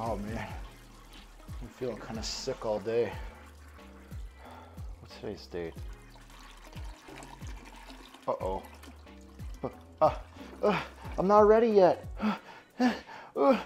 Oh man, I'm feeling kind of sick all day. What's today's date? Uh oh. Uh, uh, I'm not ready yet. Uh, uh